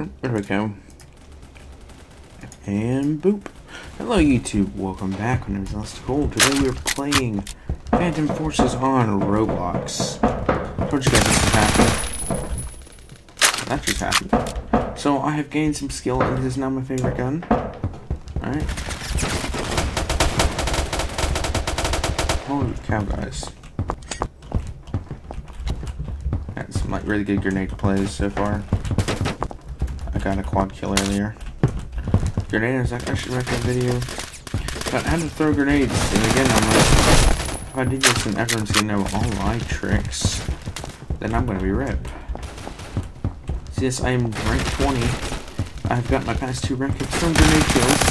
There we go. And boop. Hello YouTube, welcome back when it was cool. Today we're playing Phantom Forces on Roblox. I Told you guys this would happen. That just happened. So I have gained some skill and this is now my favorite gun. Alright. Holy cow guys. That's some like really good grenade plays so far. Got a quad kill earlier. Grenades, I should make a video. But how to throw grenades, and again I'm like, if I do this and everyone's gonna know all my tricks, then I'm gonna be ripped. See this, I am rank 20. I've got my past two rank from grenade kills.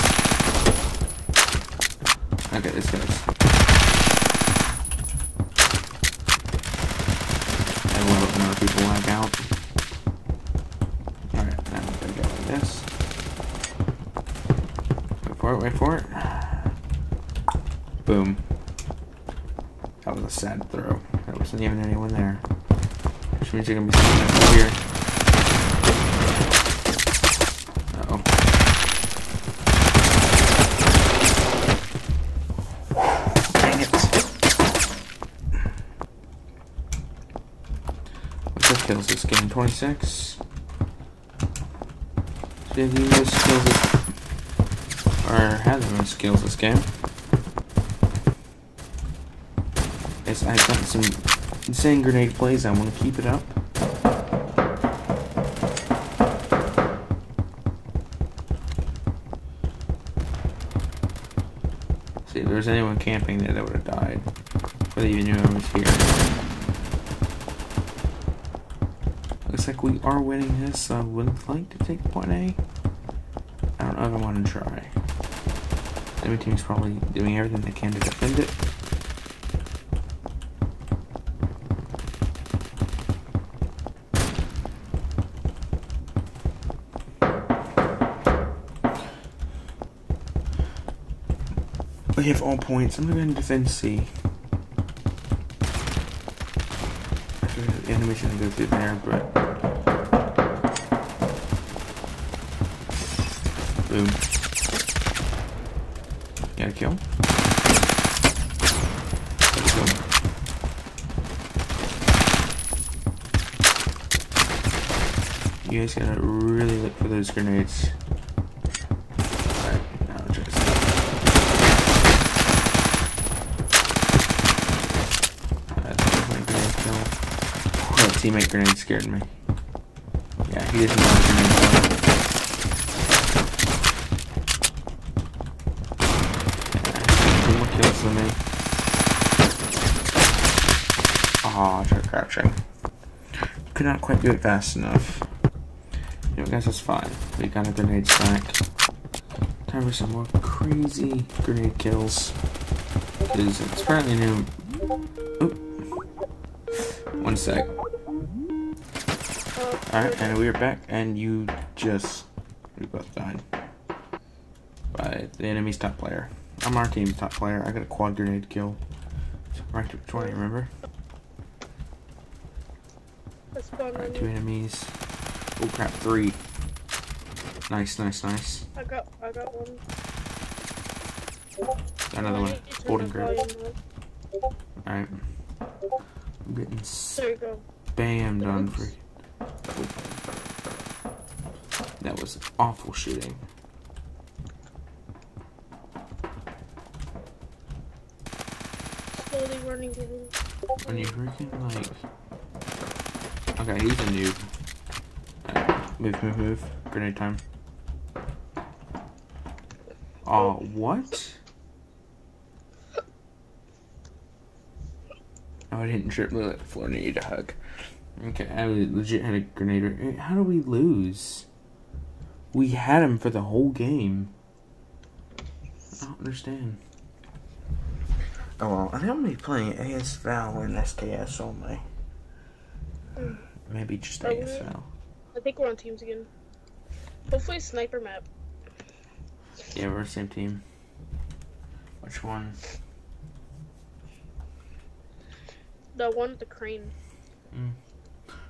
Okay, this guy's. I love it when other people lag out. Alright, now I'm gonna go like this. Wait for it. Boom. That was a sad throw. There wasn't even anyone there. Which means you're gonna be sitting up here. Oh. Dang it. What's kills this game? 26? Do you have the most skills this, or the most skills this game? Yes, I've got some insane grenade plays. I want to keep it up. See, if there was anyone camping there that would have died. Before they even knew I was here. Looks like we are winning this, so I would like to take point A. I don't know if I want to try. The enemy team's probably doing everything they can to defend it. We have all points. I'm gonna defend C. figured the gonna go through there, but. Boom. A go. You guys gotta really look for those grenades. Alright, now teammate grenade scared me. Yeah, he doesn't know what grenade Yeah, two more kills than me. Aw, I tried crouching. Could not quite do it fast enough. You know, guys, that's fine. We got a grenade stack. Time for some more crazy grenade kills. Because it's apparently new. Oop. One sec. Alright, and we're back, and you just. We both died. By the enemy's top player. I'm our team's top player. I got a quad grenade kill. Right to 20, remember? Let's spawn Alright, on two enemies. Oh crap, three. Nice, nice, nice. I got, I got one. Got another one. need to turn Golden grip. Alright. I'm getting There you go. spammed on free. That was awful shooting. Slowly running in. When you freaking like. Okay, he's a noob. Alright, Move, move, move. Grenade time. Oh, what? Oh, I didn't trip. Look, the floor needed a hug. Okay, I legit had a grenade. How do we lose? We had him for the whole game. I don't understand. Oh well, I think I'm gonna be playing AS Val and SKS only. Mm. Maybe just Oh, AS really? Val. I think we're on teams again. Hopefully sniper map. Yeah, we're the same team. Which one? The one with the crane. Mm.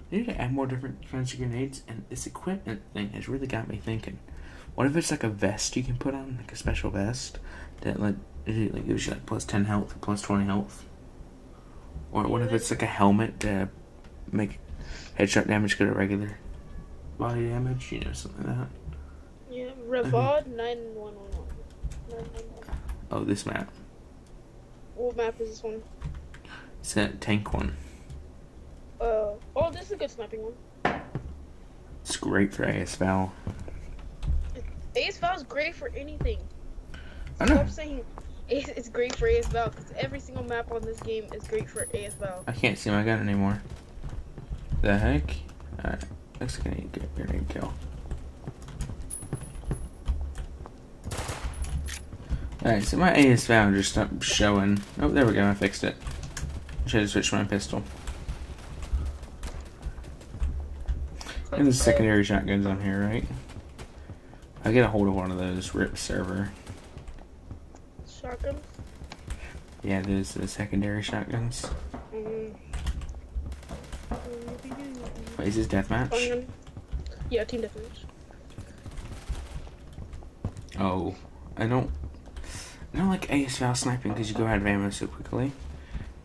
They need to add more different kinds of grenades, and this equipment thing has really got me thinking. What if it's like a vest you can put on, like a special vest that like it like gives you like plus ten health, or plus twenty health? Or what if it's like a helmet to make headshot damage good at regular body damage? You know, something like that. Yeah, Ravad 9111. Oh, this map. What map is this one? It's that tank one. Uh, oh, this is a good sniping one. It's great for ASVAL. ASVAL is great for anything. I know. Stop saying it's great for ASVAL because every single map on this game is great for ASVAL. I can't see my gun anymore. The heck? Alright, looks like I need to get grenade kill. Alright, so my ASVAL just stopped showing. Oh, there we go, I fixed it. I Should have switched my pistol. And the secondary shotguns on here, right? I get a hold of one of those RIP server. Shotgun. Yeah, those the secondary shotguns. Mm. Wait, is this deathmatch? Shotgun. Yeah, team deathmatch. Oh, I don't. I don't like ASVAL sniping because you go out of ammo so quickly.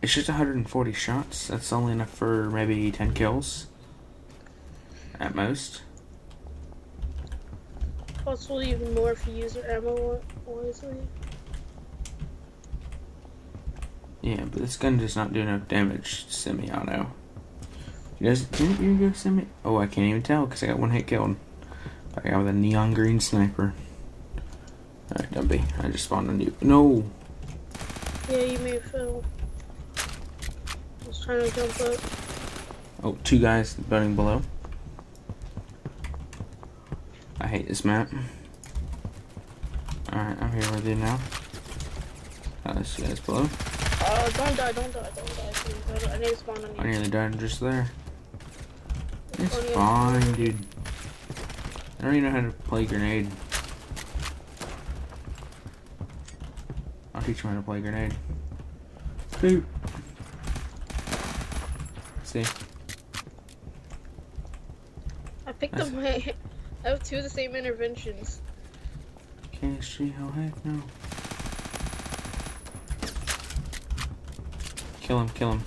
It's just 140 shots. That's only enough for maybe 10 kills. At most. Possibly even more if you use your ammo wisely. Yeah, but this gun does not do enough damage semi-auto. Does didn't you go semi? Oh, I can't even tell because I got one hit killed. I got with a neon green sniper. Alright, Dumpy. I just spawned on you. No! Yeah, you may fail. I was trying to jump up. Oh, two guys burning below. I hate this map. Alright, I'm here with you now. Oh, this guy's below. Uh, don't die, don't die, don't die, please. I, I need to spawn on you. I nearly died just there. It's oh, fine, dude. I don't even know how to play grenade. I'll teach you how to play grenade. Boop. See? I picked That's- up my. I have two of the same interventions. Can't see how heck no. Kill him, kill him.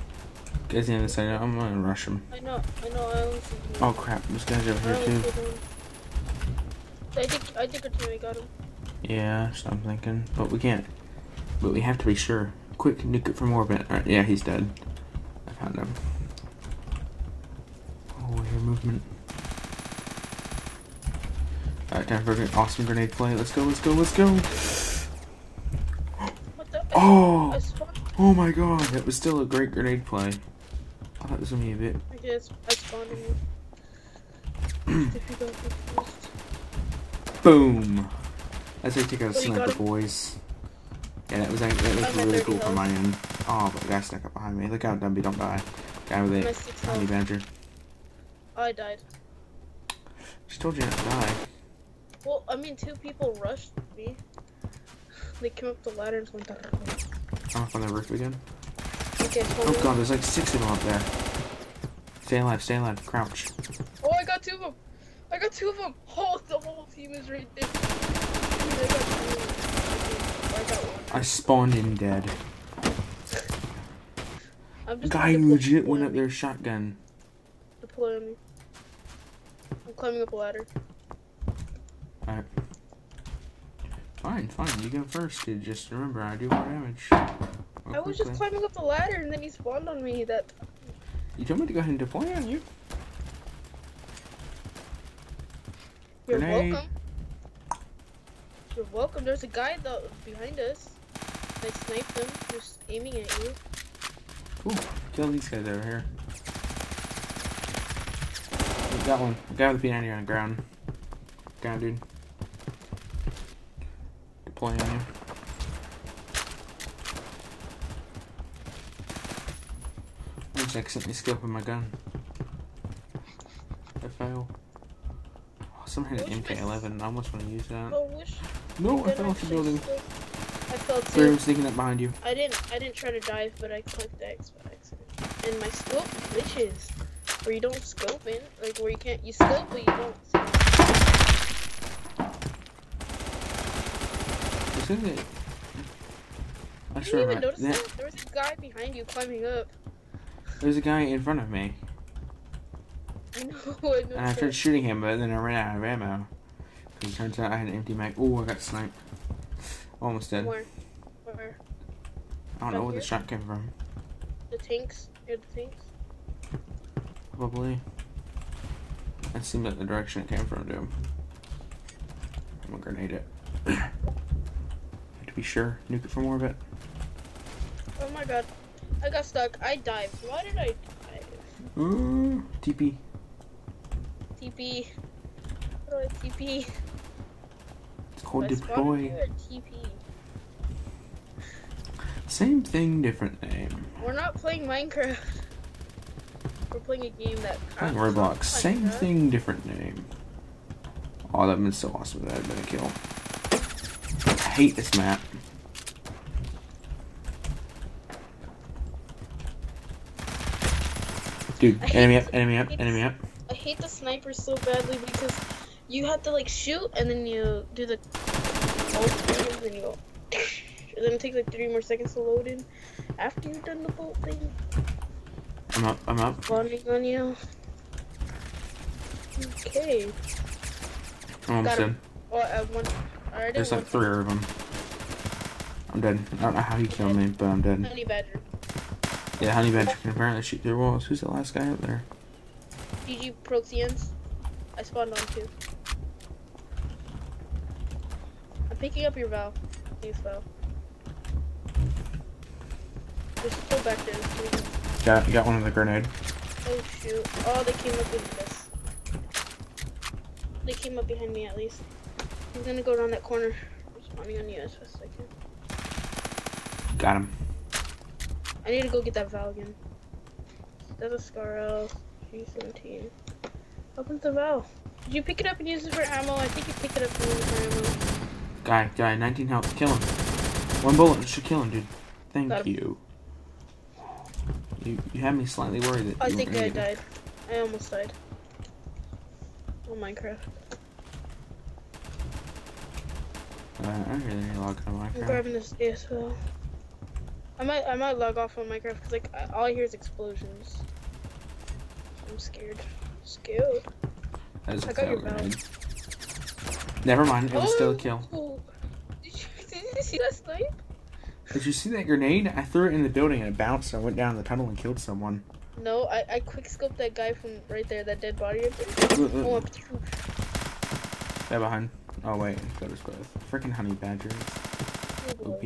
Guys the other side, I'm gonna rush him. I know, I know, I only see him. Oh crap, this guy's I over here too. I think, I think our teammate got him. Yeah, so I'm thinking. But we can't. But we have to be sure. Quick, nuke it from orbit. Alright, yeah, he's dead. I found him. Oh, your movement. Alright, time for an awesome grenade play. Let's go, let's go, let's go! What the? Oh! Oh my god, that was still a great grenade play. I thought it was gonna a bit. I guess I spawned in you. if you got confused. Boom! That's how you take out a sniper, boys. Yeah, that was that, that I'm was really 30 cool from health. my end. Oh, but the guy stuck up behind me. Look out, Dumby, don't die. Guy with it. Honey badger. I died. Just told you not to die. Well, I mean, two people rushed me. They came up the ladder and went. Down. I'm up on the roof again. Okay, Oh god, there's like six of them up there. Stay alive, stay alive, crouch. Oh, I got two of them. I got two of them. Oh, the whole team is right there. I got. I one. I spawned in dead. I'm just Guy legit went up there shotgun. Deploy me. I'm climbing up a ladder. Alright. Fine, fine, you go first, dude. Just remember, I do more damage. Real I was just climbing up the ladder and then he spawned on me. That You told me to go ahead and deploy on you. you're Grenade. welcome. You're welcome. There's a guy though behind us. I sniped him. Just aiming at you. Cool. Kill these guys over here. Got one. Guy with the P90 on the ground. Ground, dude. Deploy on you. I just accidentally scoping my gun. I fail. Oh, someone had an MK11 I almost want to use that. Oh. No, I fell off the building. I fell too. them sneaking up behind you. I didn't. I didn't try to dive, but I clicked X by accident. And my scope glitches. where you don't scope in, like where you can't you scope but you don't. See. This is it. I didn't even notice that? There was a guy behind you climbing up. There's a guy in front of me, I know. I and I tried shooting him, but then I ran out of ammo. Because it turns out I had an empty mag. Oh, I got sniped. Almost dead. Where? Where? I don't know Up where the shot came from. The tanks? Near the tanks? Probably. That seemed like the direction it came from, dude. I'm gonna grenade it. to be sure, nuke it from orbit. Oh my god. I got stuck. I dived. Why did I dive? Ooh, mm, TP. TP. How do I TP? It's called I deploy. TP. Same thing, different name. We're not playing Minecraft. We're playing a game that. Playing Roblox. Same Minecraft. thing, different name. Oh, that would been so awesome that had been a kill. I hate this map. Dude, enemy up, enemy up, enemy up. I hate the sniper so badly because you have to like shoot and then you do the bolt thing and you go. And then it takes like three more seconds to load in after you've done the bolt thing. I'm up, I'm up. Spawning on you. Okay. I'm almost Got dead. Oh, I one. Alright, There's like three of them. I'm dead. I don't know how he killed me, but I'm dead. Honey badger. Yeah, Honey Badger can apparently shoot through walls. Who's the last guy out there? GG Proxians. I spawned on two. I'm picking up your Val. Please Val. There's still back there. There's three. Got got one with a grenade. Oh shoot. Oh, they came up with this. They came up behind me at least. I'm gonna go around that corner. I'm spawning on you as fast as I can. Got him. I need to go get that Val again. That's a SCAR-L. G17. Open the Val. Did you pick it up and use it for ammo? I think you picked it up and used it for ammo. Guy, guy, 19 health. Kill him. One bullet should kill him, dude. Thank Got him. you. You you had me slightly worried that I you think I him. died. I almost died. Oh, Minecraft. Uh, I really log on I'm grabbing this ASL. I might, I might log off on Minecraft because like all I hear is explosions. I'm scared. Scared. That is a I got your grenade. Never mind, it was still a Oh, kill. oh. Did you, did you see that snipe? Did you see that grenade? I threw it in the building and it bounced. I went down the tunnel and killed someone. No, I, I quick scoped that guy from right there, that dead body right there. Uh, Oh, uh, I'm- Guy behind. Oh wait, got us both. Freaking honey badgers. oh, OP.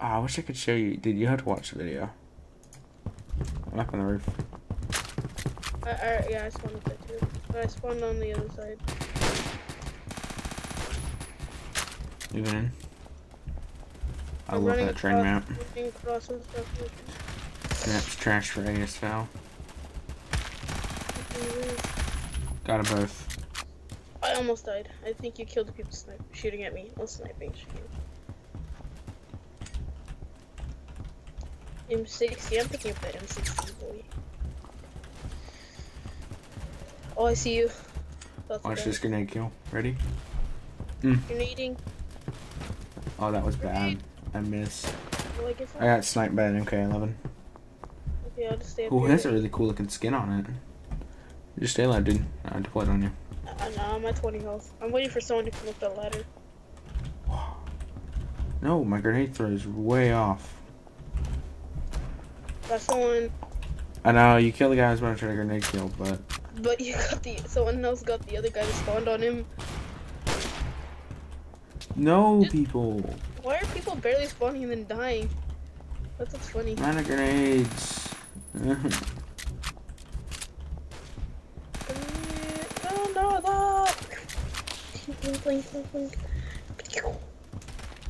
Ah, I wish I could show you. Dude, you have to watch the video. I'm up on the roof. I, I, yeah, I spawned up there too. But I spawned on the other side. Moving in. I I'm love that train across- map. That's trash for ASL. Got them both. I almost died. I think you killed the people shooting at me. Well, sniping. Shooting. M60. I'm picking up that M60, boy. Oh, I see you. That's Watch this grenade kill. Ready? Grenading. Oh, that was bad. I missed. Well, I I got sniped by an MK11. Okay, I'll just stay up Oh, here. that's a really cool looking skin on it. Just stay alive, dude. I deployed on you. Uh, no, I'm at 20 health. I'm waiting for someone to come up the ladder. No, my grenade throw is way off. Got someone, I know, you killed the guy I was about to try to grenade kill, but but you got the someone else got the other guy that spawned on him. no Just- people. Why are people barely spawning and then dying? That's what's funny. Run of grenades.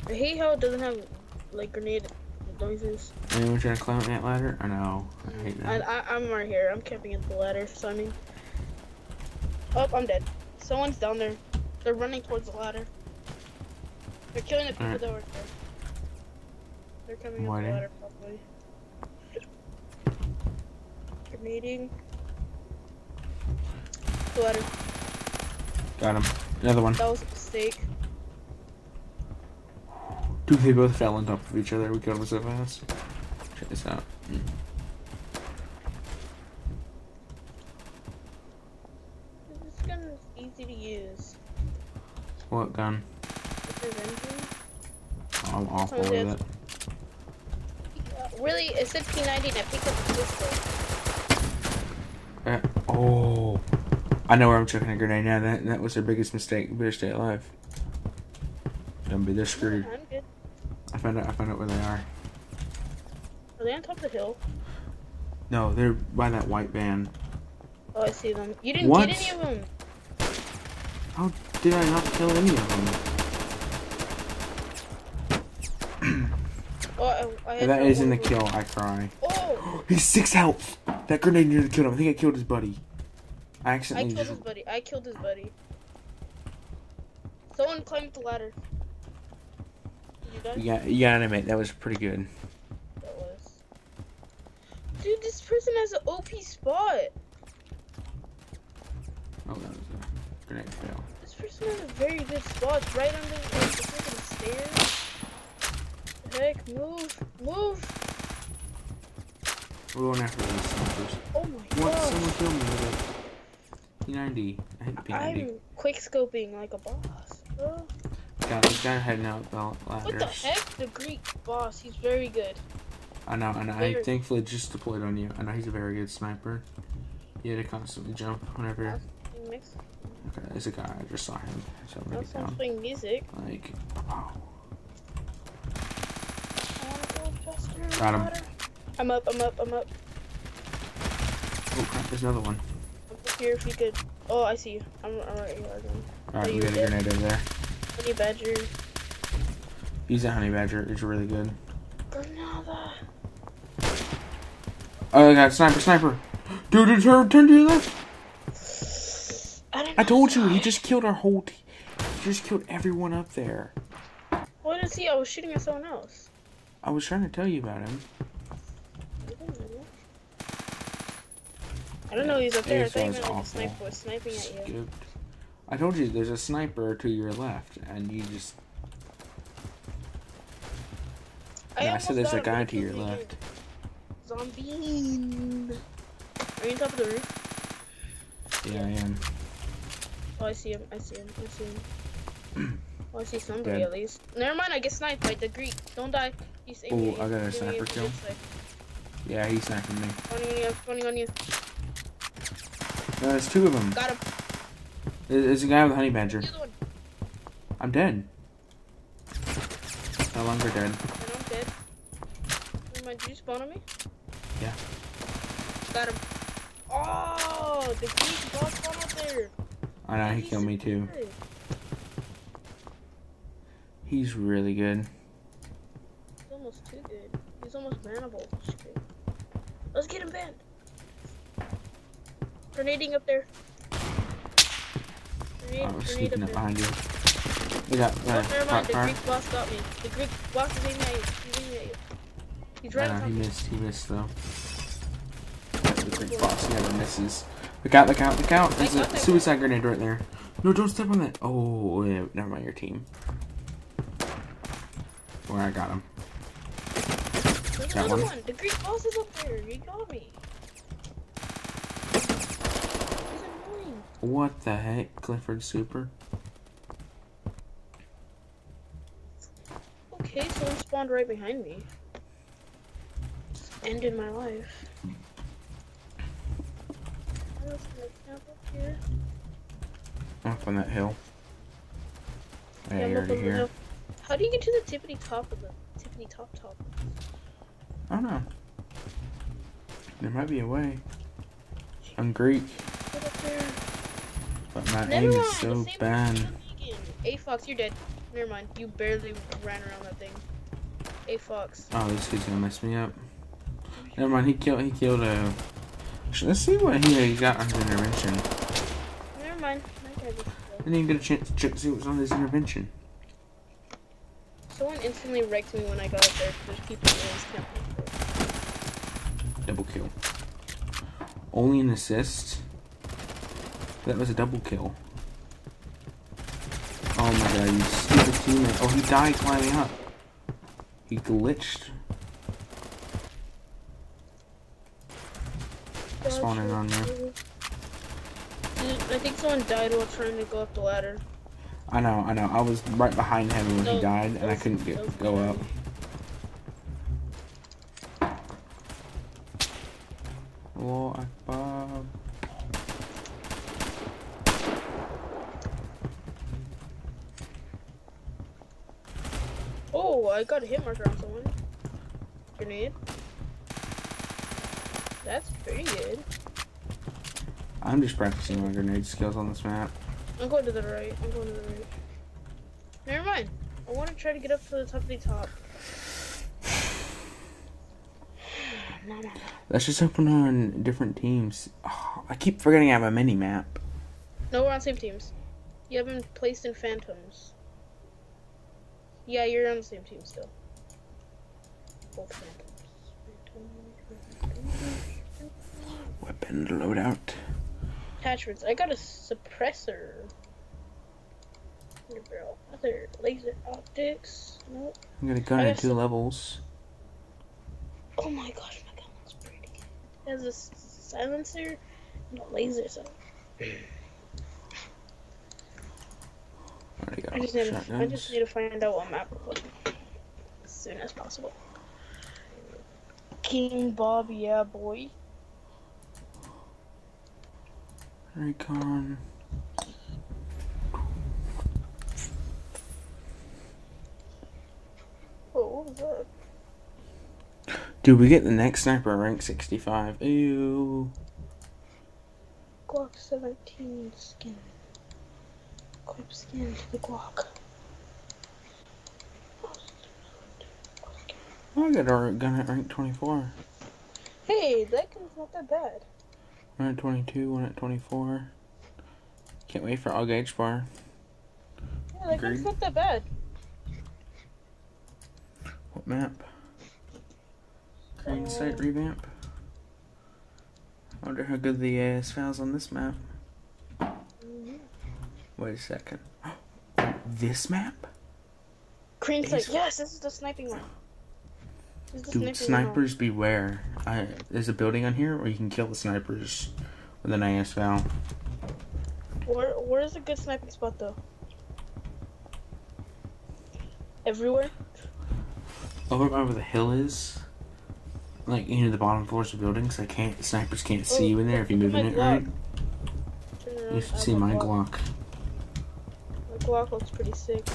I hate how it doesn't have like grenade noises. Anyone trying to climb that ladder? I know. I mm-hmm. hate I, that. I, I'm right here. I'm camping at the ladder, so I mean. Oh, I'm dead. Someone's down there. They're running towards the ladder. They're killing the people Alright. that were there. They're coming up Why the didn't- ladder probably. Grenading. The ladder. Got him. Another one. That was a mistake. Dude, they both fell on top of each other. We killed them so fast. This out. Mm. This gun is easy to use. What gun? I'm awful Oh, with it. Uh, really, it said P90 and I picked up the pistol. Uh, oh. I know where I'm chucking a grenade now. That that was their biggest mistake. Better stay alive. Don't be they're screwed. I found out I found out where they are. Are they on top of the hill? No, they're by that white van. Oh, I see them. You didn't What? get any of them. How did I not kill any of them? Oh, I, I If had that no isn't the kill, I cry. Oh, He's six health. That grenade nearly killed him. I think I killed his buddy. I accidentally. I killed just. his buddy. I killed his buddy. Someone climbed the ladder. You done? Yeah, you gotta admit that was pretty good. Dude, this person has an OP spot. Oh, that was a grenade fail. This person has a very good spot. Right under like, the freaking stairs. Heck, move, move. We're going after these snipers. Oh my What? god. Someone killed me with a P90. I hit P90. I'm quick scoping like a boss. bro. Got this guy heading out the ladder. What the heck? The Greek boss. He's very good. I know, and I thankfully just deployed on you. I know he's a very good sniper. You had to constantly jump whenever. Okay, there's a guy. I just saw him. So I'm gonna get down. playing music. Like, oh. I wanna go faster. Got him. I'm up. I'm up. I'm up. Oh crap, there's another one. I'm up here if you could. Oh, I see you. I'm, I'm right here. Alright, we you got a grenade in there. Honey Badger. Use that honey badger. It's really good. Oh, I got sniper, sniper. Dude, dude, turn, turn to your left. I I told you, he just killed our whole team. He just killed everyone up there. What is he? Oh, I was shooting at someone else. I was trying to tell you about him. I don't know. I don't know he's up there. I thought you meant like sniper was sniping at you. I told you there's a sniper to your left, and you just. I Yeah, I said there's a guy to your left. Zombie. Are you on top of the roof? Yeah, I am. Oh, I see him. I see him. I see him. Oh, I see somebody Dead. at least. Never mind. I get sniped by the Greek. Don't die. He's aiming at I got a sniper kill. Yeah, he's sniping me. Running on you. Running on you. No, uh, there's two of them. Got him. There's a guy with a honey badger. The other one. I'm dead. No longer dead. And I'm dead. Did you spawn on me? Yeah. Got him. Oh, the Greek boss spawned up there. I know, he He's killed me too. good. He's really good. He's almost too good. He's almost bannable. Let's get him banned. Grenading up there. Grenade, I was grenade sneaking up up behind you. We got Oh, uh, never fire, mind. The. Greek boss got me. The Greek boss is at you. He's aiming at you. He's right I on know, top he missed. He missed though. The Greek boss never misses. Look out! Look out! Look out! There's a suicide grenade right there. No, don't step on that. Oh, yeah, never mind. Your team. Where I got him. There's one? one. The Greek boss is up there. He got me. What the heck, Clifford Super? Okay, someone spawned right behind me. Ended my life. What else can I camp up on that hill. Yeah, Yeah, you're up already on the here. hill. How do you get to the tippity top of the tippity top top? I don't know. There might be a way. I'm Greek, Get up there. but my Never aim is so bad. A Fox, you're dead. Never mind. You barely ran around that thing. A Fox. Oh, this kid's gonna mess me up. Never mind. He killed. He killed a. Actually, Let's see what he, got on his intervention. Never mind. That guy just I didn't even get a chance to check to see what was on his intervention. Someone instantly wrecked me when I got up there. There's people in his camping. Double kill. Only an assist. That was a double kill. Oh my god, you stupid teammate. Oh, he died climbing up. He glitched. Spawning on you. Mm, I think someone died while trying to go up the ladder. I know, I know. I was right behind him when No, he died, and I couldn't get was go up. Allahu Akbar. Oh, I got a hit marker on someone. Grenade. That's pretty good. I'm just practicing my grenade skills on this map. I'm going to the right. I'm going to the right. Never mind. I want to try to get up to the top of the top. no, no, no. Let's just open on different teams. Oh, I keep forgetting I have a mini map. No, we're on same teams. You have been placed in Phantoms. Yeah, you're on the same team still. Both Phantoms. Phantoms. Weapon loadout. Attachments. I got a suppressor. Other laser optics. Nope. I got a gun I at two levels. Oh my gosh, my gun looks pretty good. It has a silencer and a laser. Already got I just need to, I just need to find out what map we're playing as soon as possible. King Bob, yeah, boy. Recon. Oh, what was that? Dude, we get the next sniper rank 65. Ew. Glock 17 skin. Equip skin to the Glock. Oh, I got a gun at rank 24. Hey, that gun's not that bad. One at 22, one at 24. Can't wait for all gauge bar. Yeah, Agreed. not that bad. What map? Crane site Uh, revamp. I wonder how good the AS Val's on this map. mhm. Wait a second. this map? Crane site, Yes, this is the sniping one. Is Dude, snipers beware. I, there's a building on here where you can kill the snipers with an ASVAL. Where where's a good sniping spot though? Everywhere? Over by where the hill is, like you know the bottom floors of buildings, I can't snipers can't see Oh, you in there if you move in it right. You should see my Glock. Glock. My Glock looks pretty sick.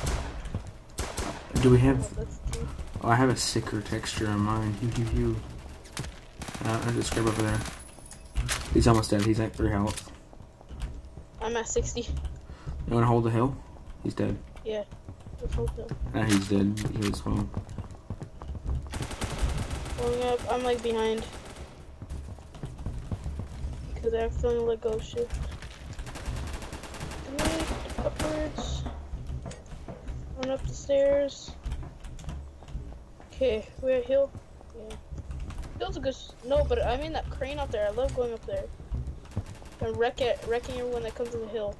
Do we Oh, have? deep. Oh, I have a sicker texture on mine. Uh, I just grab over there. He's almost dead. He's at three health. I'm at 60. You wanna hold the hill? He's dead. So. Ah, he's dead. He was well. Going up, I'm like behind. Because I accidentally let go of shift. Right, upwards. Run up the stairs. Okay, we're hill. Yeah. Hill's a good. No, but I mean that crane up there. I love going up there. And wreck it, wrecking everyone that comes to the hill.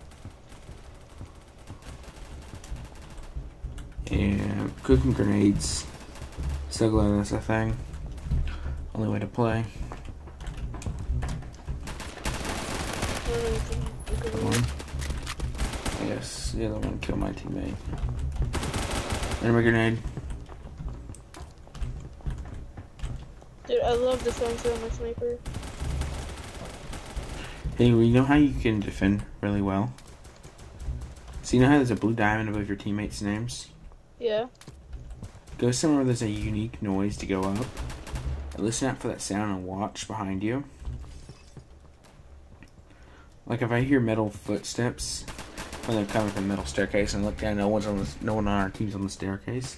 Yeah, cooking grenades. So glad that's a thing. Only way to play. One. Yes, the other one killed my teammate. Enemy grenade. I love the silencer on my sniper. Hey, you know how you can defend really well? So you know how there's a blue diamond above your teammates' names? Yeah. Go somewhere where there's a unique noise to go up. And listen out for that sound and watch behind you. Like if I hear metal footsteps when they're coming from the metal staircase and look down, no one's on the, no one on our team's on the staircase.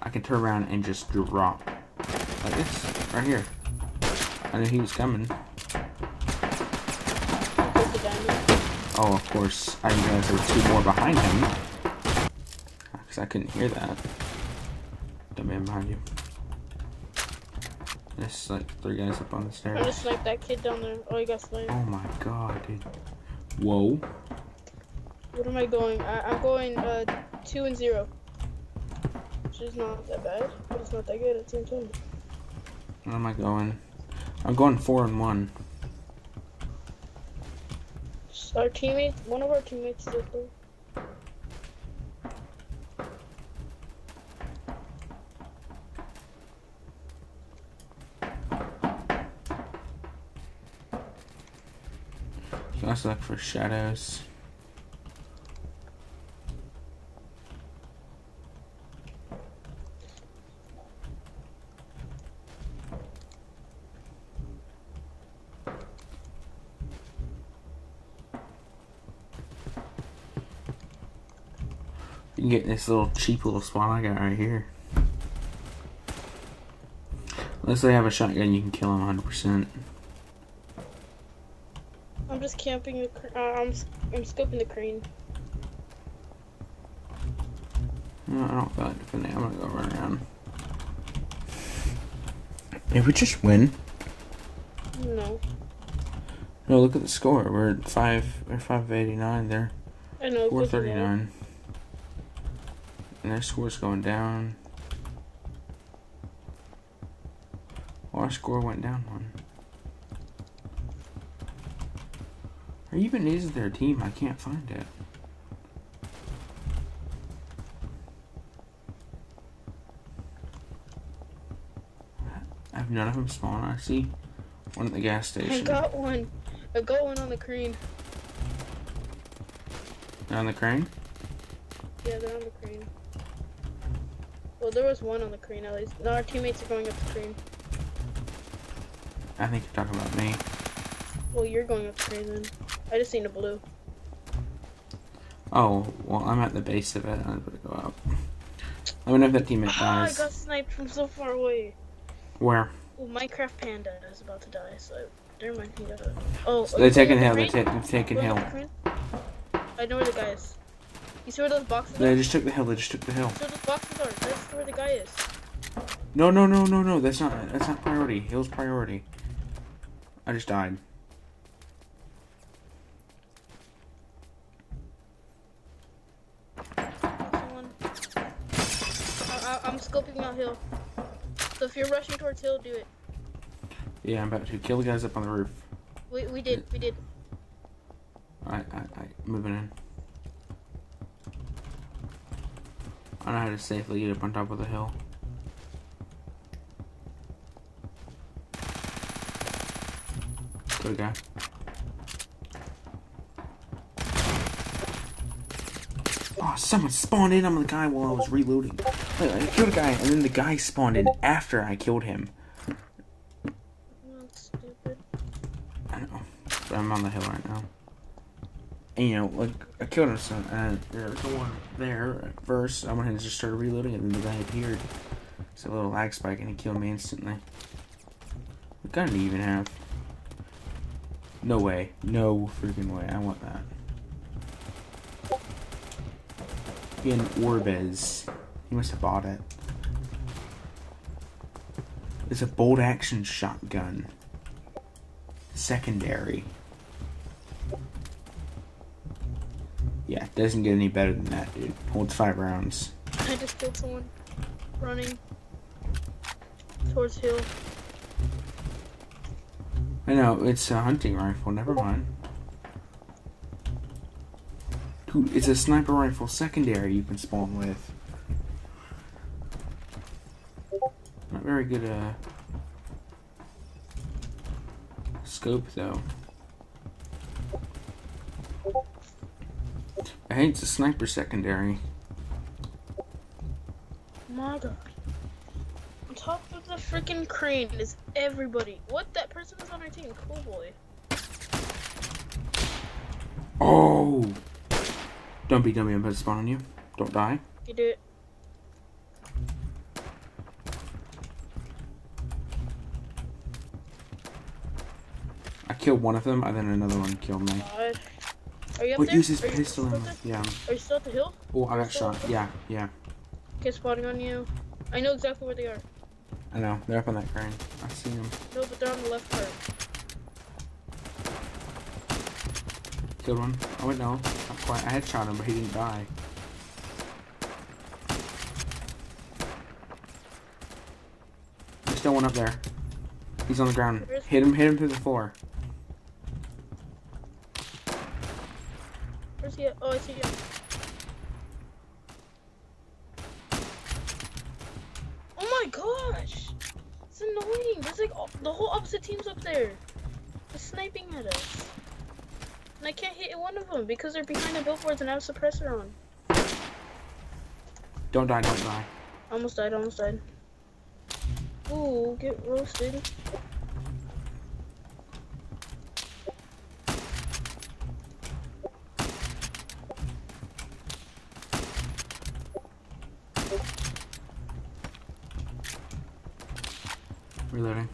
I can turn around and just drop like this right here. I knew he was coming. I'll take the diamond. Oh, of course, I didn't realize there were two more behind him. Because I couldn't hear that. The man behind you. There's like three guys up on the stairs. gonna snipe that kid down there. Oh, he got sniped. Oh my god, dude. Whoa. What am I going? I, I'm going uh two and zero. Which is not that bad, but it's not that good at the same time. Where am I going? I'm going four and one. Our teammates, one of our teammates is up there. You also look for shadows. You can get this little cheap little spot I got right here. Unless they have a shotgun, you can kill them 100%. I'm just camping the. Uh, I'm s- I'm scoping the crane. No, I don't feel like defending. I'm gonna go run around. If we just win. No, No, look at the score. We're at five or five eighty nine there. I know. Four good for thirty that. nine. And their score's going down. Our score went down one. Or even is their team? I can't find it. I have none of them spawn. I see one at the gas station. I got one. I got one on the crane. They're on the crane. Yeah, they're on the crane. Well, there was one on the crane at least. No, our teammates are going up the crane. I think you're talking about me. Well, you're going up the crane then. I just seen a blue. Oh, well, I'm at the base of it. I'm gonna go up. Let me know if that teammate Ah, I got sniped from so far away. Where? Well, Minecraft Panda is about to die, so never mind. He Oh, So are they're taking hill. They're, ta- they're taking hill. I know where the guy is. You see where those boxes They are? just took the hill. They just took the hill. Those boxes are? That's where the guy is. No, no, no, no, no. That's not. That's not priority. Hill's priority. I just died. I, I, I'm scoping out hill. So if you're rushing towards hill, do it. Yeah, I'm about to kill the guys up on the roof. We, we did, we did. I, I, I moving in. I don't know how to safely get up on top of the hill. Good guy. Oh, someone spawned in on the guy while I was reloading. Wait, I killed a guy, and then the guy spawned in after I killed him. That's stupid. I know, but I'm on the hill right now. And you know, like I killed him, so and uh, there was one there at first. I went ahead and just started reloading, and then the guy appeared. It's a little lag spike, and he killed me instantly. What gun do you even have? No way, no freaking way. I want that. In Orbez, he must have bought it. It's a bolt action shotgun secondary. Yeah, it doesn't get any better than that, dude. Holds five rounds. I just killed someone running towards hill. I know, it's a hunting rifle, never mind. Dude, it's a sniper rifle secondary you can spawn with. Not very good, uh. Scope, though. I hate the sniper secondary. My god. On top of the freaking crane is everybody. What? That person is on our team. Cool boy. Oh! Don't be dummy, I'm about to spawn on you. Don't die. You do it. I killed one of them, and then another one killed me. God. Are you up Wait, there? use his Are pistol still ammo. up there? Yeah. Are you still at the hill? Oh, I got shot. Yeah, yeah. Okay, spawning on you. I know exactly where they are. I know. They're up on that crane. I see them. No, but they're on the left part. Killed one. Oh wait, no. Not quite. I had shot him, but he didn't die. There's still one up there. He's on the ground. Hit him, hit him through the floor. Oh, I see. Oh my gosh! It's annoying. There's like the whole opposite team's up there. They're sniping at us. And I can't hit one of them because they're behind the billboards and I have a suppressor on. Don't die, don't die. Almost died, almost died. Ooh, get roasted. Reloading.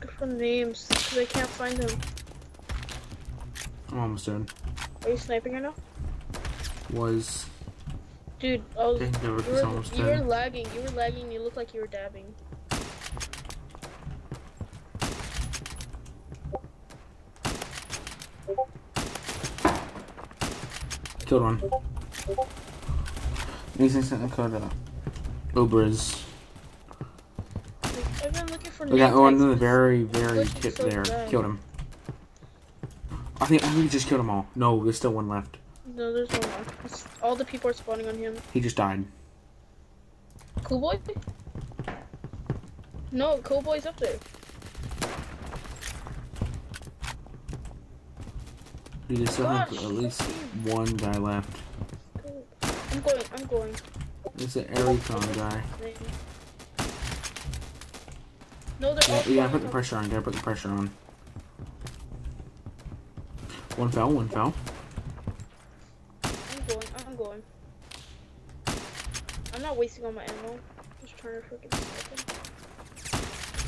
Look for names because I can't find them. I'm almost done. Are you sniping right now? Was Dude, I was. You were, you were lagging. You were lagging. You looked like you were dabbing. Killed one. These instant code uh, Ubers. Like, I've been looking for We got name one in the very, very tip so there. bad. Killed him. I think I think we just killed them all. No, there's still one left. No, there's one. It's- all the people are spawning on him. He just died. Cool boy? No, cool boy's up there. Dude, they still have Gosh, at least one guy left. I'm going. I'm going. It's an Aericon guy. No, they're Yeah, all put the pressure on. Gotta put the pressure on. One fell. One fell. I'm going. I'm going. I'm not wasting all my ammo. Just trying to freaking.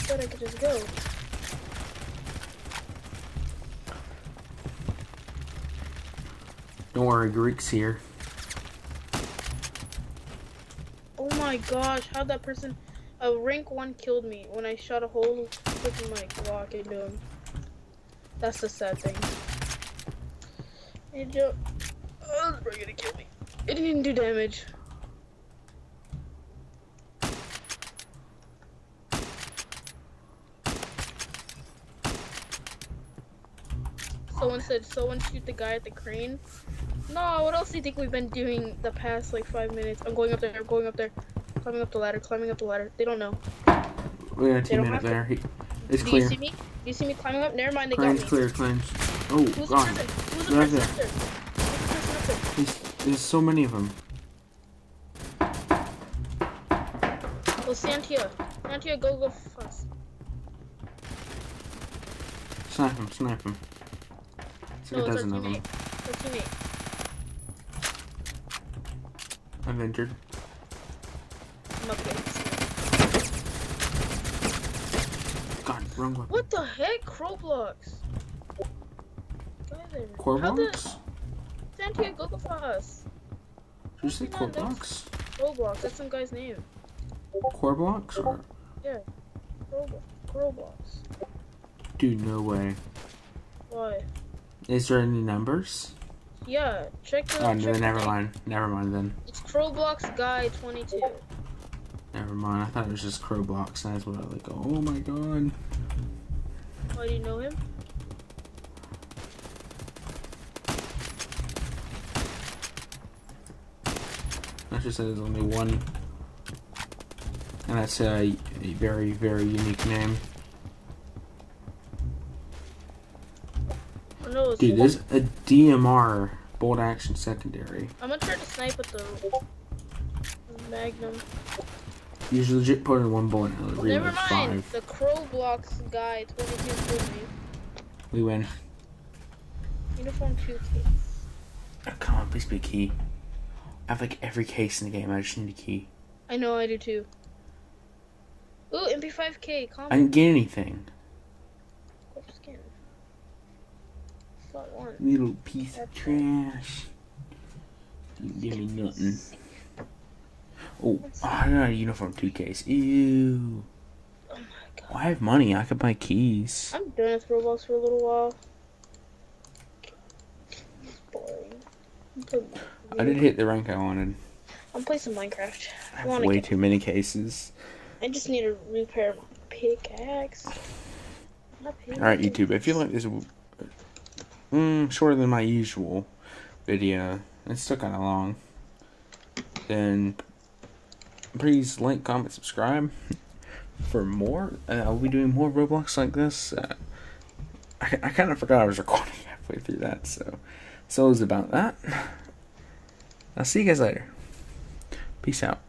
But I could just go. Don't worry, Greek's here. Oh my gosh, how'd that person a rank one killed me when I shot a whole freaking like rock into him. That's the sad thing. It just oh, gonna kill me. It didn't do damage. Someone said someone shoot the guy at the crane. No, what else do you think we've been doing the past like five minutes? I'm going up there, I'm going up there. Climbing up the ladder, climbing up the ladder. They don't know. We got a teammate up there. He, it's Do clear. you see me? Do you see me climbing up? Never mind, they got me. clear. Claims. Oh, Who's the gone. Who's the person there. Who's the person there? There's, there's so many of them. Oh, Santia. Santia, go, go fast. Snipe him. Snipe him. It's like No, a dozen of them. teammate. Our teammate. I'm injured. I'm up here. God, wrong weapon. What the heck? Crow blocks. Guy there. Core How the- blocks? Santia, go, go fast. Did you say No, core that's- blocks? Crow blocks. That's some guy's name. Core blocks? Or... Crow blocks. Dude, no way. Why? Is there any numbers? Yeah, check the. Oh, check no, never mind. Never mind then. It's Crow blocks guy 22. Never mind. I thought it was just crow blocks. And that's what I was like. Oh my god. Why do you know him? I just said there's only one. And that's a, a very, very unique name. Oh, no, it's Dude, there's a DMR, bolt action secondary. I'm gonna try to snipe at the Magnum. You should legit put in one bullet and it'll Never mind. five. The Crow blocks guy 22 killed me. We win. Uniform 2 case. Oh, come on, please be a key. I have like every case in the game. I just need a key. I know, I do too. Ooh, MP5K. Calm I didn't get anything. Corpse skin. Slot one. Little piece of trash. Didn't give me nothing. Oh, I got a uniform two case. Ew. Oh my Well, I have money. I could buy keys. I'm done with Roblox for a little while. It's boring. I did hit the rank I wanted. I'm playing some Minecraft. I have way get- too many cases. I just need to repair my pickaxe. My All right. YouTube. If you like this, mm, shorter than my usual video, it's still kind of long. Then please like, comment, subscribe for more. Uh, I'll be doing more Roblox like this. Uh, I, I kind of forgot I was recording halfway through that, so so it was about that. I'll see you guys later. Peace out.